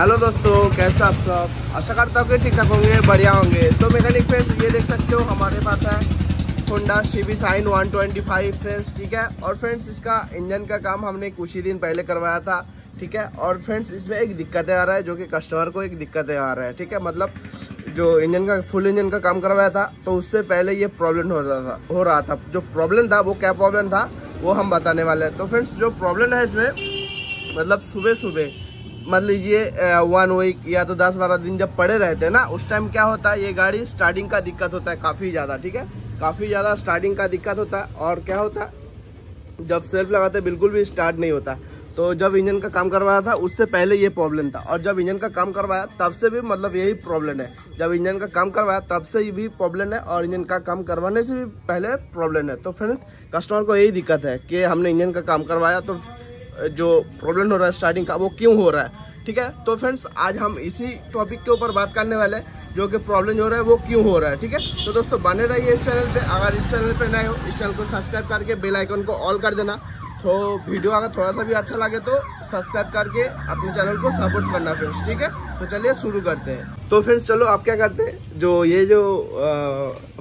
Hello दोस्तों, कैसे आप सब? आशा करता हूँ कि ठीक ठाक होंगे, बढ़िया होंगे। तो मैकेनिक फ्रेंड्स ये देख सकते हो, हमारे पास है Honda B shine one twenty five friends ठीक है? और फ्रेंड्स इसका इंजन का काम हमने कुछ ही दिन पहले करवाया था, ठीक है? और फ्रेंड्स इसमें एक दिक्कतें आ रहा है, जो कि कस्टमर को एक दिक्कतें आ रहा है, ठीक है? मतलब जो इंजन का फुल इंजन का काम करवाया था तो उससे पहले ये प्रॉब्लम हो रहा था, हो रहा था। जो प्रॉब्लम था, वो क्या प्रॉब्लम था, वो हम बताने वाले हैं। तो फ्रेंड्स जो प्रॉब्लम है इसमें मतलब सुबह सुबह मान लीजिए वन वीक या तो दस बारह दिन जब पड़े रहते हैं ना, उस टाइम क्या होता है, ये गाड़ी स्टार्टिंग का दिक्कत होता है काफ़ी ज़्यादा, ठीक है? काफ़ी ज़्यादा स्टार्टिंग का दिक्कत होता है, और क्या होता है, जब सेल्फ लगाते बिल्कुल भी स्टार्ट नहीं होता। तो जब इंजन का काम करवाया था, उससे पहले ये प्रॉब्लम था, और जब इंजन का काम करवाया, तब से भी मतलब यही प्रॉब्लम है। जब इंजन का काम करवाया, तब से भी प्रॉब्लम है, और इंजन का काम करवाने से भी पहले प्रॉब्लम है। तो फ्रेंड्स कस्टमर को यही दिक्कत है कि हमने इंजन का काम करवाया तो जो प्रॉब्लम हो रहा है स्टार्टिंग का, वो क्यों हो रहा है? ठीक है? तो फ्रेंड्स आज हम इसी टॉपिक के ऊपर बात करने वाले हैं, जो कि प्रॉब्लम हो रहा है, वो क्यों हो रहा है, ठीक है? तो दोस्तों, बने रहिए इस चैनल पे। अगर इस चैनल पे नए हो, इस चैनल को सब्सक्राइब करके बेल आइकन को ऑल कर देना। तो वीडियो अगर थोड़ा सा भी अच्छा लगे तो सब्सक्राइब करके अपने चैनल को सपोर्ट करना फ्रेंड्स ठीक है? तो चलिए शुरू करते हैं। तो फ्रेंड्स चलो आप क्या करते हैं? जो ये जो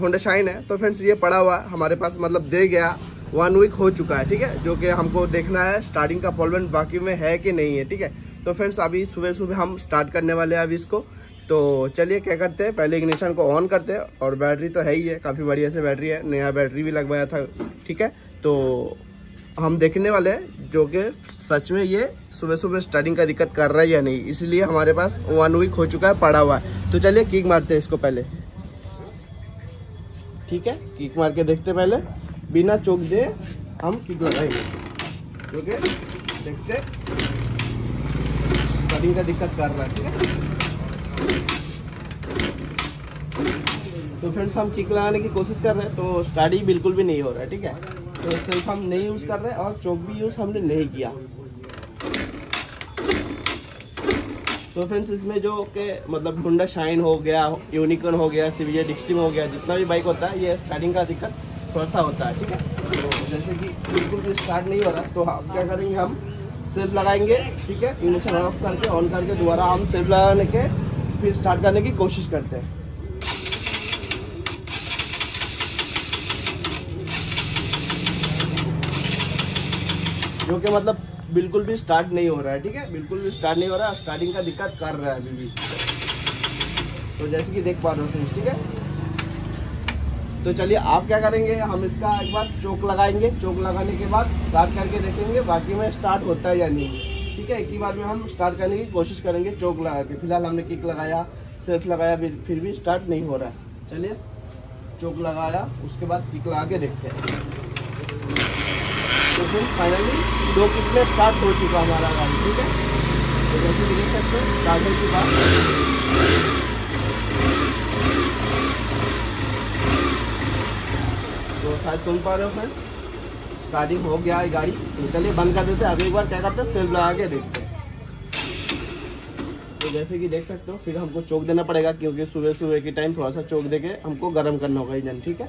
होंडा शाइन है तो फ्रेंड्स ये पड़ा हुआ हमारे पास मतलब दे गया। वन वीक हो चुका है, ठीक है? जो कि हमको देखना है स्टार्टिंग का प्रॉब्लम बाकी में है कि नहीं है, ठीक है? तो फ्रेंड्स अभी सुबह सुबह हम स्टार्ट करने वाले हैं अभी इसको। तो चलिए, क्या करते हैं? पहले इग्निशन को ऑन करते हैं और बैटरी तो है ही है, काफ़ी बढ़िया से बैटरी है। नया बैटरी भी लगवाया था, ठीक है? तो हम देखने वाले हैं, जो कि सच में ये सुबह सुबह स्टार्टिंग का दिक्कत कर रहा है या नहीं। इसलिए हमारे पास वन वीक हो चुका है, पड़ा हुआ है। तो चलिए किक मारते हैं इसको पहले। ठीक है? किक मार के देखते पहले। बिना चौक दे हम किक लगाएँगे क्योंकि देखते स्टार्टिंग का दिक्कत कर रहा है तो फ्रेंड्स हम किक लगाने की कोशिश कर रहे हैं तो स्टार्टिंग बिल्कुल भी नहीं हो रहा है, ठीक है? तो सेल्फ हम नहीं यूज़ कर रहे और चौक भी यूज़ हमने नहीं किया। तो फ्रेंड्स इसमें जो के मतलब हुंडा शाइन हो गया यूनिकॉर्न हो गया सीवीजे डिक्सटिम हो गया, जितना भी बाइक होता है, ये स्टार्टिंग का दिक्कत थोड़ा सा होता है, ठीक है? जैसे कि बिल्कुल भी स्टार्ट नहीं हो रहा तो हम क्या करेंगे, हम सेल्फ लगाएँगे, ठीक है? इग्निशन ऑफ़ करके ऑन करके, दोबारा हम सेल्फ लगाने के, फिर स्टार्ट करने की कोशिश करते हैं। जो कि मतलब बिल्कुल भी स्टार्ट नहीं हो रहा है, ठीक है? बिल्कुल भी स्टार्ट नहीं हो रहा स्टार्टिंग का दिक्कत कर रहा है अभी भी। तो जैसे कि देख पा रहे हो, ठीक है? तो चलिए, आप क्या करेंगे? हम इसका एक बार चौक लगाएँगे। चौक लगाने के बाद स्टार्ट करके देखेंगे, बाकी में स्टार्ट होता है या नहीं। ठीक है? एक ही बार में हम स्टार्ट करने की कोशिश करेंगे, चौक लगा के। फ़िलहाल हमने किक लगाया सेल्फ लगाया, फिर भी स्टार्ट नहीं हो रहा है। चलिए, चौक लगाया, उसके बाद किक लगा के देखते हैं। तो फिर फाइनली दो किक में स्टार्ट हो चुका हमारा गाड़ी, ठीक है? तो जैसे कि देख सकते हैं स्टार्ट हो चुका शायद सुन पा रहे हो फ्रेंड्स स्टार्टिंग हो गया है गाड़ी। तो चलिए, बंद कर देते हैं। अब एक बार क्या करते हैं सेल्फ लगा के देखते हैं। तो जैसे कि देख सकते हो, फिर हमको चौक देना पड़ेगा, क्योंकि सुबह सुबह के टाइम थोड़ा सा चौक देके हमको गर्म करना होगा इंजन ठीक है?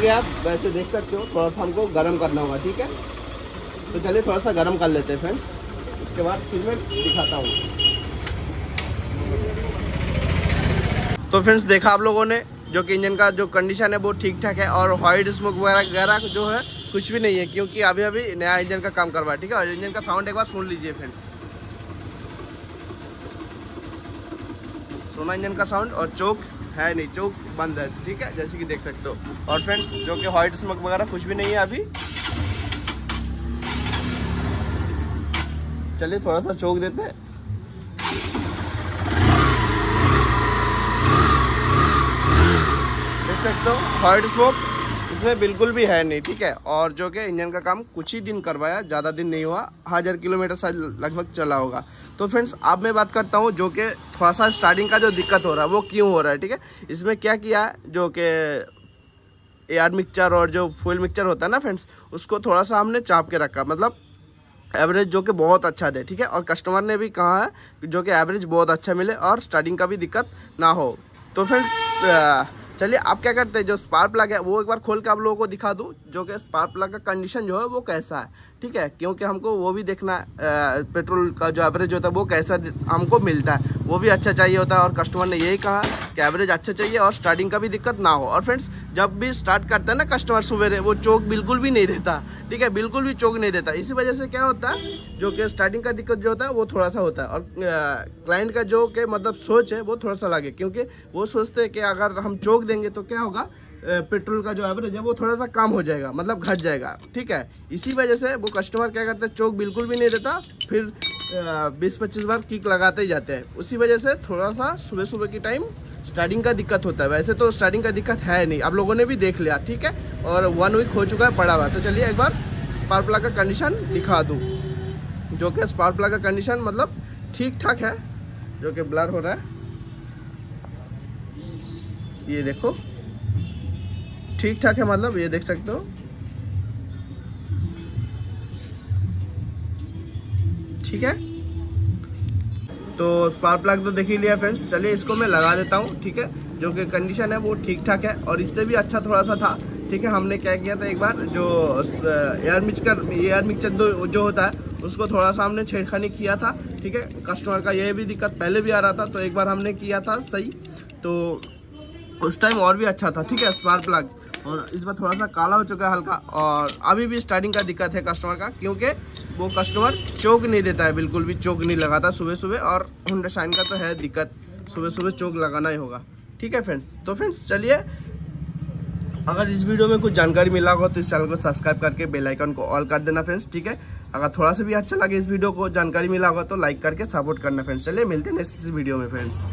हो गया वैसे देख सकते हो, थोड़ा सा हमको गर्म करना होगा, ठीक है? तो चलिए थोड़ा सा गर्म कर लेते हैं फ्रेंड्स उसके बाद फिर मैं दिखाता हूँ। तो फ्रेंड्स देखा आप लोगों ने, जो कि इंजन का जो कंडीशन है, वो ठीक ठाक है और वाइट स्मोक वगैरह वगैरह जो है, कुछ भी नहीं है, क्योंकि अभी अभी नया इंजन का काम करवा है, ठीक है? और इंजन का साउंड एक बार सुन लीजिए फ्रेंड्स सुना इंजन का साउंड और चौक है नहीं चौक बंद है, ठीक है? जैसे कि देख सकते हो। और फ्रेंड्स जो कि व्हाइट स्मोक वगैरह, कुछ भी नहीं है अभी। चलिए थोड़ा सा चौक देते हैं। देख सकते हो व्हाइट स्मोक इसमें बिल्कुल भी है नहीं, ठीक है? और जो कि इंजन का काम कुछ ही दिन करवाया, ज़्यादा दिन नहीं हुआ, हज़ार किलोमीटर शायद लगभग चला होगा। तो फ्रेंड्स अब मैं बात करता हूँ जो कि थोड़ा सा स्टार्टिंग का जो दिक्कत हो रहा है, वो क्यों हो रहा है, ठीक है? इसमें क्या किया जो कि एयर मिक्सचर और जो फुल मिक्सचर होता है ना फ्रेंड्स उसको थोड़ा सा हमने चाप के रखा। मतलब एवरेज जो कि बहुत अच्छा दे, ठीक है? और कस्टमर ने भी कहा है जो कि एवरेज बहुत अच्छा मिले और स्टार्टिंग का भी दिक्कत ना हो। तो फ्रेंड्स चलिए, आप क्या करते हैं? जो स्पार्क प्लग है, वो एक बार खोल के आप लोगों को दिखा दूँ, जो कि स्पार्क प्लग का कंडीशन जो है, वो कैसा है? ठीक है? क्योंकि हमको वो भी देखना पेट्रोल का जो एवरेज होता है, वो कैसा हमको मिलता है। वो भी अच्छा चाहिए होता है और कस्टमर ने यही कहा कि एवरेज अच्छा चाहिए और स्टार्टिंग का भी दिक्कत ना हो। और फ्रेंड्स जब भी स्टार्ट करता है ना कस्टमर सवेरे वो चौक बिल्कुल भी नहीं देता। ठीक है? बिल्कुल भी चौक नहीं देता। इसी वजह से क्या होता है? जो कि स्टार्टिंग का दिक्कत जो होता है, वो थोड़ा सा होता है। और क्लाइंट का जो कि मतलब सोच है, वो थोड़ा सा लगे। क्योंकि वो सोचते हैं कि अगर हम चौक देंगे तो क्या होगा? पेट्रोल का जो एवरेज है, वो थोड़ा सा कम हो जाएगा मतलब घट जाएगा। ठीक है? इसी वजह से वो कस्टमर क्या करते हैं? चौक बिल्कुल भी नहीं देता। फिर बीस पच्चीस बार किक लगाते ही जाते हैं। उसी वजह से थोड़ा सा सुबह सुबह की टाइम स्टार्टिंग का दिक्कत होता है। वैसे तो स्टार्टिंग का दिक्कत है नहीं। आप लोगों ने भी देख लिया, ठीक है? और वन वीक हो चुका है पड़ा हुआ। तो चलिए एक बार स्पार्क प्लग का कंडीशन दिखा दूँ। जो कि स्पार्क प्लग का कंडीशन मतलब ठीक ठाक है, जो कि ब्लर हो रहा है। ये देखो ठीक ठाक है मतलब ये देख सकते हो। ठीक है? तो स्पार्क प्लग तो देख ही लिया फ्रेंड्स चलिए इसको मैं लगा देता हूँ, ठीक है? जो कि कंडीशन है वो ठीक ठाक है और इससे भी अच्छा थोड़ा सा था, ठीक है? हमने क्या किया था एक बार, जो एयर मिक्सर एयर मिक्सर जो होता है, उसको थोड़ा सा हमने छेड़खानी किया था, ठीक है? कस्टमर का ये भी दिक्कत पहले भी आ रहा था तो एक बार हमने किया था सही। तो उस टाइम और भी अच्छा था, ठीक है स्पार्क प्लग और इस बार थोड़ा सा काला हो चुका है हल्का, और अभी भी स्टार्टिंग का दिक्कत है कस्टमर का, क्योंकि वो कस्टमर चौक नहीं देता है, बिल्कुल भी चौक नहीं लगाता सुबह सुबह और होंडा शाइन का तो है दिक्कत सुबह सुबह चौक लगाना ही होगा, ठीक है फ्रेंड्स तो फ्रेंड्स चलिए, अगर इस वीडियो में कुछ जानकारी मिला होगा तो इस चैनल को सब्सक्राइब करके बेल आइकन को ऑल कर देना फ्रेंड्स ठीक है? अगर थोड़ा सा भी अच्छा लगे इस वीडियो को, जानकारी मिला होगा तो लाइक करके सपोर्ट करना फ्रेंड्स चलिए, मिलते हैं नेक्स्ट वीडियो में फ्रेंड्स